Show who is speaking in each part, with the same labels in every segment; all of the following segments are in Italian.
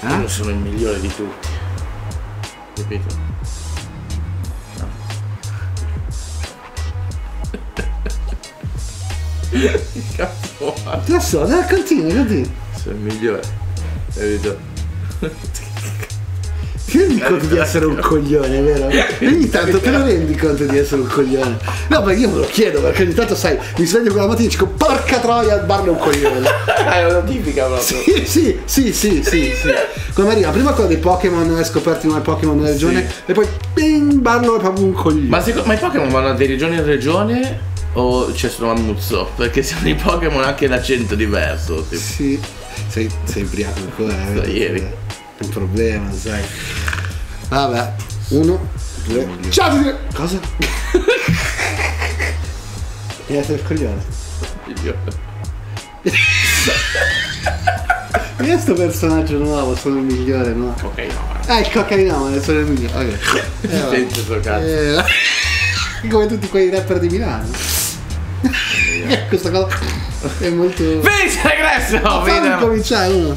Speaker 1: Eh?
Speaker 2: Io sono il migliore di tutti. Capito? Che cazzo fa?
Speaker 1: Lo so, dai, continua, continua.
Speaker 2: Sono il migliore. Capito?
Speaker 1: Ti rendi conto di essere un coglione, vero? Ogni tanto te lo rendi conto di essere un coglione. No, ma io me lo chiedo perché ogni tanto sai, mi sveglio quella mattina e dico porca troia, il bar è un coglione.
Speaker 2: È una tipica proprio.
Speaker 1: Sì, sì, sì, sì, sì, sì. Come arriva, prima quello dei Pokémon, hai scoperto nuovi Pokémon nella regione, e poi bing, Barlo è proprio un coglione.
Speaker 2: Ma, secondo, ma i Pokémon vanno da regione in regione o c'è solo Mammuzzo? Perché siamo i Pokémon anche l'accento diverso. Tipo.
Speaker 1: Sì, sei, sei ubriaco ancora, eh?
Speaker 2: Da ieri.
Speaker 1: Un problema, sai. Vabbè, uno, due. Ciao! Silvia! Cosa? E essere il coglione.
Speaker 2: Migliore.
Speaker 1: Io sto personaggio nuovo, sono il migliore, no?
Speaker 2: No.
Speaker 1: Ah, il cocainone, sono il migliore. Ok. Eh,
Speaker 2: sto cazzo.
Speaker 1: Eh, come tutti quei rapper di Milano. Questa cosa è molto.
Speaker 2: Finisce regresso!
Speaker 1: Fammi cominciare uno.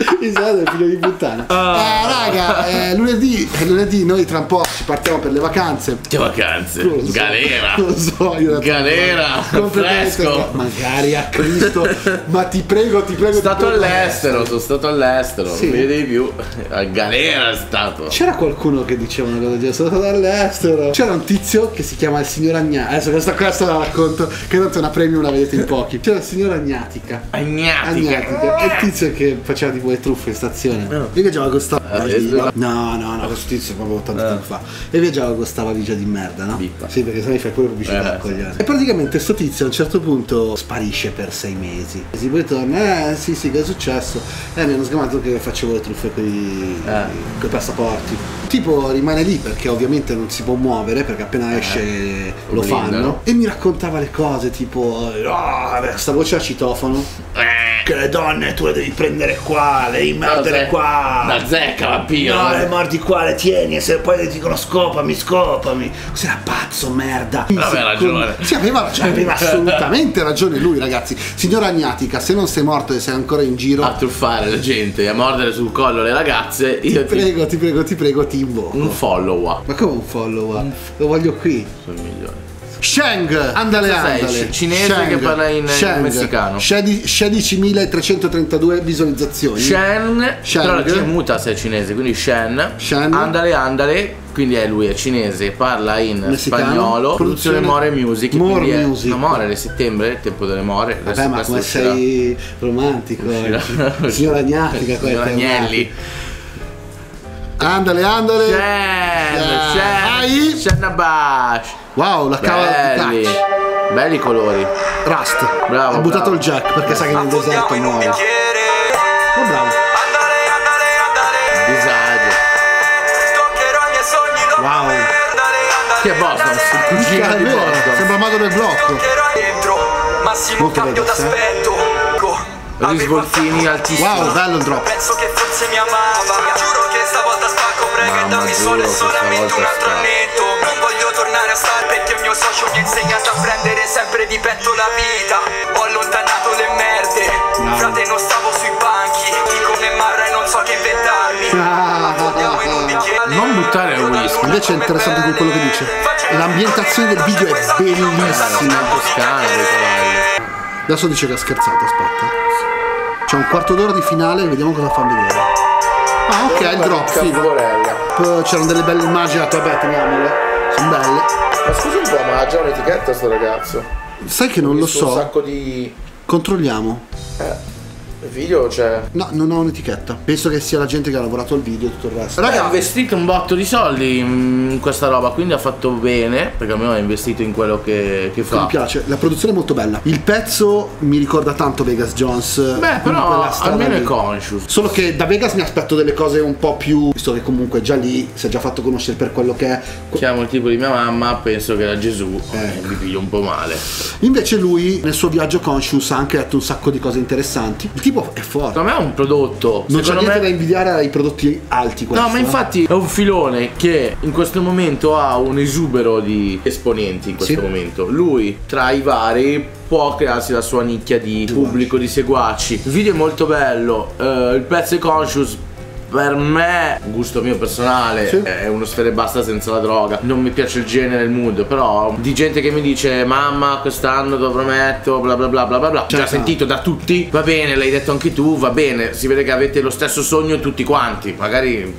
Speaker 1: Il del figlio di puttana. Eh, raga, eh, lunedì, lunedì noi tra un po' ci partiamo per le vacanze.
Speaker 2: Che vacanze.
Speaker 1: Lo so,
Speaker 2: Galera.
Speaker 1: Lo so, io
Speaker 2: Galera. Fresco.
Speaker 1: Magari a Cristo, ma ti prego, ti prego.
Speaker 2: Sono stato
Speaker 1: prego.
Speaker 2: all'estero, sono stato all'estero,
Speaker 1: Sì.
Speaker 2: non vedi più. A galera è stato.
Speaker 1: C'era qualcuno che diceva una cosa del sono stato all'estero. C'era un tizio che si chiama il signor Agnatica. Adesso questa questa la racconto, che tanto è una premium la vedete in pochi. C'era il signor Agnatica.
Speaker 2: Agnatica.
Speaker 1: Agnatica. È il tizio che faceva tipo le truffe in stazione. Io viaggiavo con sta
Speaker 2: Ah,
Speaker 1: valigia. No, no, no, questo tizio proprio tanto
Speaker 2: Eh.
Speaker 1: tempo fa. E viaggiavo con sta valigia di merda, no?
Speaker 2: Bippa.
Speaker 1: Sì, perché se mi fai pure pubblicità,
Speaker 2: Eh,
Speaker 1: coglione. E praticamente sto tizio a un certo punto sparisce per sei mesi. E poi torna, eh sì sì, che è successo? Eh, mi hanno sgamato che facevo le truffe con i
Speaker 2: Eh.
Speaker 1: passaporti. Tipo rimane lì perché ovviamente non si può muovere perché appena esce lo
Speaker 2: blindano.
Speaker 1: fanno. E mi raccontava le cose tipo, oh, sta voce a citofono.
Speaker 2: Eh,
Speaker 1: Che le donne tu le devi prendere qua, le devi mordere qua.
Speaker 2: Una zecca, vampiro.
Speaker 1: No, le mordi qua, le tieni e se poi le dicono scopami, scopami. Cos'era pazzo, merda.
Speaker 2: Aveva ragione.
Speaker 1: Sì, aveva, ragione, aveva assolutamente ragione lui, ragazzi. Signora Agnatica, se non sei morto e sei ancora in giro,
Speaker 2: A truffare la gente e a mordere sul collo le ragazze, io ti.
Speaker 1: prego, ti prego, ti prego, ti invoco.
Speaker 2: Un follow up.
Speaker 1: Ma come un follow up? Lo voglio qui.
Speaker 2: Sono il migliore.
Speaker 1: Sheng, andale andale.
Speaker 2: Cinese che parla in- in messicano.
Speaker 1: 16.332 visualizzazioni.
Speaker 2: Shen,
Speaker 1: Shang.
Speaker 2: però la C è muta se è cinese, quindi Shen.
Speaker 1: Shen.
Speaker 2: Andale, andale, quindi è lui, è cinese, parla in
Speaker 1: Messicano.
Speaker 2: spagnolo. Produzione More Music.
Speaker 1: More
Speaker 2: quindi è-
Speaker 1: Music.
Speaker 2: No, More, è settembre, il tempo delle more.
Speaker 1: Vabbè, ma come
Speaker 2: uscirà.
Speaker 1: sei romantico. Eh. Signora Agnatica, è
Speaker 2: Signor Agnelli.
Speaker 1: Andale, andale.
Speaker 2: Shen. Shen, Shen Abash.
Speaker 1: Wow, la cava di
Speaker 2: Belli. Belli colori.
Speaker 1: Rust.
Speaker 2: Bravo,
Speaker 1: Ha buttato
Speaker 2: bravo.
Speaker 1: il jack perché sa che nel deserto muore. Oh, bravo.
Speaker 3: Andale, andale, andale
Speaker 2: Disagio.
Speaker 3: Toccherò i miei sogni dopo
Speaker 1: Wow.
Speaker 2: Chi è Boston? Il cugino di Boston.
Speaker 1: Sembra mago del blocco.
Speaker 3: Toccherò dentro Massimo
Speaker 1: Molto
Speaker 3: cambio
Speaker 1: veloce, eh.
Speaker 2: Risvoltini altissimi.
Speaker 1: Wow, bello il drop.
Speaker 3: Penso che forse mi amava Giuro che stavolta spacco Prega e dammi solo e solamente un altro annetto Non voglio tornare a stare Perché il mio socio mi ha insegnato a prendere sempre di petto la vita Ho allontanato le merde Frate non stavo sui banchi Dico ne marra e non so che inventarmi bicchiere
Speaker 2: Non buttare il whisky.
Speaker 1: Invece è interessante con quello che dice. L'ambientazione del video è bellissima.
Speaker 2: Toscana.
Speaker 1: Adesso dice che ha scherzato, aspetta. C'è un quarto d'ora di finale, vediamo cosa fa vedere. Ah, ok, il drop, figo. C'erano delle belle immagini, vabbè, teniamole. Sono belle.
Speaker 2: Ma scusa un po', ma ha già un'etichetta sto ragazzo?
Speaker 1: Sai che non lo
Speaker 2: Un
Speaker 1: so.
Speaker 2: sacco di
Speaker 1: Controlliamo.
Speaker 2: Video, cioè.
Speaker 1: No, non ho un'etichetta. Penso che sia la gente che ha lavorato al video e tutto il resto.
Speaker 2: Raga, ha investito un botto di soldi in questa roba, quindi ha fatto bene, perché almeno ha investito in quello che, che
Speaker 1: Mi
Speaker 2: fa.
Speaker 1: piace, la produzione è molto bella. Il pezzo mi ricorda tanto Vegas Jones.
Speaker 2: Beh, però
Speaker 1: quella strada
Speaker 2: almeno è
Speaker 1: lì.
Speaker 2: conscious.
Speaker 1: Solo che da Vegas mi aspetto delle cose un po' più. Visto che comunque è già lì, si è già fatto conoscere per quello che è.
Speaker 2: Chiamo il tipo di mia mamma, penso che era Gesù,
Speaker 1: Ecco.
Speaker 2: mi piglio un po' male.
Speaker 1: Invece lui, nel suo viaggio conscious, ha anche detto un sacco di cose interessanti. Il tipo è forte.
Speaker 2: Secondo me è un prodotto.
Speaker 1: Non c'è niente
Speaker 2: me...
Speaker 1: da invidiare ai prodotti alti.
Speaker 2: No, ma
Speaker 1: eh.
Speaker 2: infatti è un filone che in questo momento ha un esubero di esponenti in questo
Speaker 1: Sì.
Speaker 2: momento. Lui, tra i vari, può crearsi la sua nicchia di pubblico, di seguaci. Il video è molto bello, eh, il pezzo è conscious. Per me, gusto mio personale,
Speaker 1: Sì.
Speaker 2: è uno sfere e basta senza la droga. Non mi piace il genere, il mood, però di gente che mi dice mamma quest'anno te lo prometto, bla bla bla bla bla bla. Già
Speaker 1: Certo.
Speaker 2: sentito da tutti, va bene, l'hai detto anche tu, va bene. Si vede che avete lo stesso sogno tutti quanti. Magari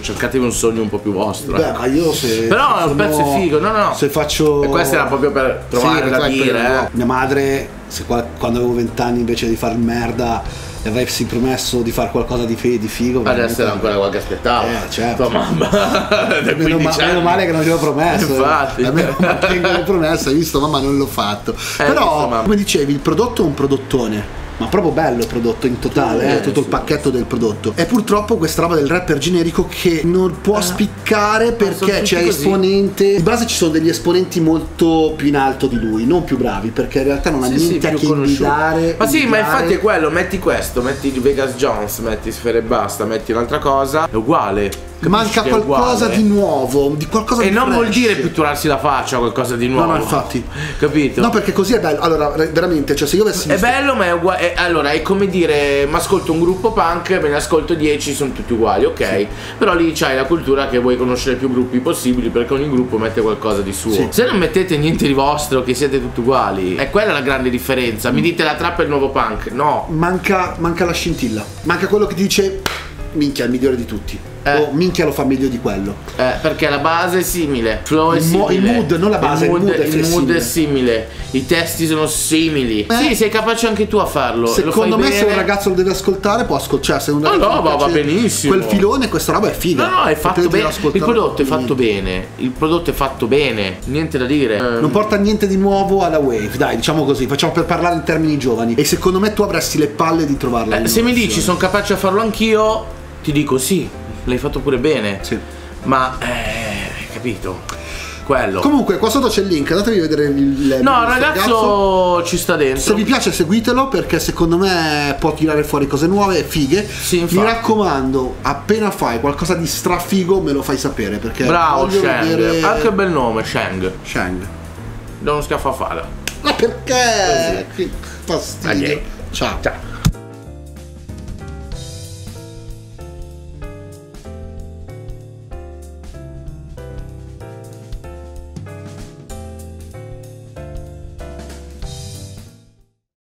Speaker 2: cercatevi un sogno un po' più vostro.
Speaker 1: Beh,
Speaker 2: ecco.
Speaker 1: ma io se.
Speaker 2: Però
Speaker 1: sono-
Speaker 2: pezzo è figo, no, no.
Speaker 1: Se faccio.
Speaker 2: E questo era proprio per trovare
Speaker 1: Sì,
Speaker 2: da dire,
Speaker 1: per-
Speaker 2: eh.
Speaker 1: Mia madre, se qua- quando avevo vent'anni invece di far merda, le avessi promesso di fare qualcosa di, di figo.
Speaker 2: Adesso era ancora qualche aspettavo.
Speaker 1: Eh, certo.
Speaker 2: Tua mamma da
Speaker 1: Meno,
Speaker 2: 15
Speaker 1: ma- meno male che non glielo ho promesso.
Speaker 2: Infatti.
Speaker 1: A me mantengo le promesse, hai visto? Mamma non l'ho fatto.
Speaker 2: Eh,
Speaker 1: Però,
Speaker 2: visto,
Speaker 1: come dicevi, il prodotto è un prodottone. Ma proprio bello il prodotto in totale,
Speaker 2: Sì,
Speaker 1: eh, tutto il
Speaker 2: sì,
Speaker 1: pacchetto del prodotto. E purtroppo questa roba del rapper generico che non può spiccare
Speaker 2: sono
Speaker 1: perché c'è esponente. Di base ci sono degli esponenti molto più in alto di lui, non più bravi, perché in realtà non ha
Speaker 2: Sì, sì,
Speaker 1: niente a che invidiare.
Speaker 2: Ma sì, ma infatti è quello, metti questo, metti il Vegas Jones, metti Sfere e basta, metti un'altra cosa, è uguale.
Speaker 1: Manca qualcosa
Speaker 2: uguale?
Speaker 1: di nuovo, di qualcosa
Speaker 2: E
Speaker 1: di
Speaker 2: non vuol
Speaker 1: fresh.
Speaker 2: dire pitturarsi la faccia, qualcosa di nuovo.
Speaker 1: no, infatti.
Speaker 2: Capito?
Speaker 1: No, perché così è bello. Allora, veramente, cioè se io avessi
Speaker 2: È bello, ma è uguale. allora, è come dire: mi ascolto un gruppo punk, me ne ascolto 10, sono tutti uguali, ok? Però lì c'hai la cultura che vuoi conoscere più gruppi possibili perché ogni gruppo mette qualcosa di suo.
Speaker 1: Sì.
Speaker 2: Se non mettete niente di vostro, che siete tutti uguali, è quella la grande differenza. Mi dite la trappa è il nuovo punk? No.
Speaker 1: manca, manca la scintilla. Manca quello che dice minchia, il migliore di tutti.
Speaker 2: Eh.
Speaker 1: O minchia lo fa meglio di quello.
Speaker 2: Eh, perché la base è simile, il flow è
Speaker 1: Il
Speaker 2: simile.
Speaker 1: il mood, non la base, il mood è
Speaker 2: il mood è simile, i testi sono simili.
Speaker 1: Eh.
Speaker 2: Sì, sei capace anche tu a farlo. lo
Speaker 1: Secondo me, se un
Speaker 2: bene.
Speaker 1: ragazzo lo deve ascoltare, può ascoltare. Cioè, se un
Speaker 2: No,
Speaker 1: ragazzo
Speaker 2: no,
Speaker 1: gli
Speaker 2: va- va benissimo.
Speaker 1: Quel filone, questa roba è figa.
Speaker 2: No, no, è fatto bene. Il prodotto è fatto bene. Il prodotto è fatto bene. Niente da dire.
Speaker 1: Non porta niente di nuovo alla wave, dai, diciamo così, facciamo per parlare in termini giovani. E secondo me tu avresti le palle di trovarla.
Speaker 2: eh, se mi dici sono capace a farlo anch'io, ti dico sì. L'hai fatto pure bene.
Speaker 1: Sì.
Speaker 2: Ma, eh, hai capito? Quello.
Speaker 1: Comunque, qua sotto c'è il link, andatevi a vedere il.
Speaker 2: no,
Speaker 1: il
Speaker 2: ragazzo, ci sta dentro.
Speaker 1: Se vi piace seguitelo perché secondo me può tirare fuori cose nuove fighe.
Speaker 2: Sì,
Speaker 1: Mi raccomando, appena fai qualcosa di strafigo me lo fai sapere perché
Speaker 2: Bravo, Shang.
Speaker 1: vedere
Speaker 2: Anche bel nome, Shang.
Speaker 1: Shang.
Speaker 2: Da uno schiaffo a fare.
Speaker 1: Ma perché? Che fastidio.
Speaker 2: Dai.
Speaker 1: Ciao.
Speaker 2: Ciao.